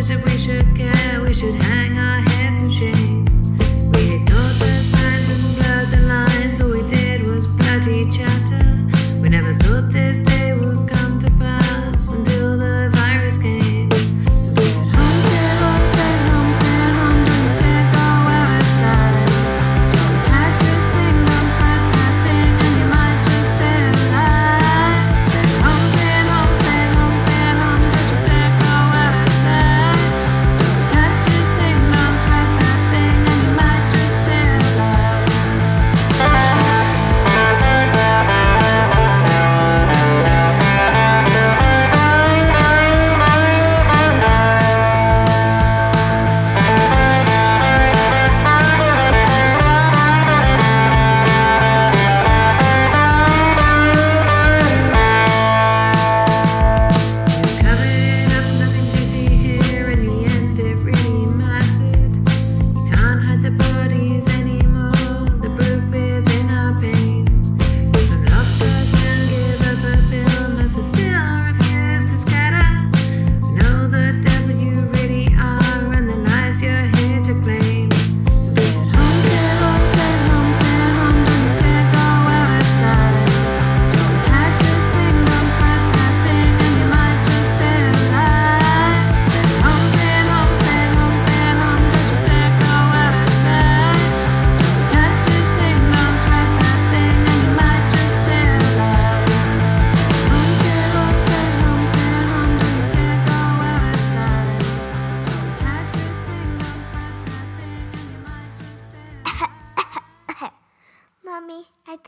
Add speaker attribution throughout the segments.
Speaker 1: Bishop, we should care. We should hang our heads in shame.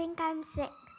Speaker 2: Think I'm sick.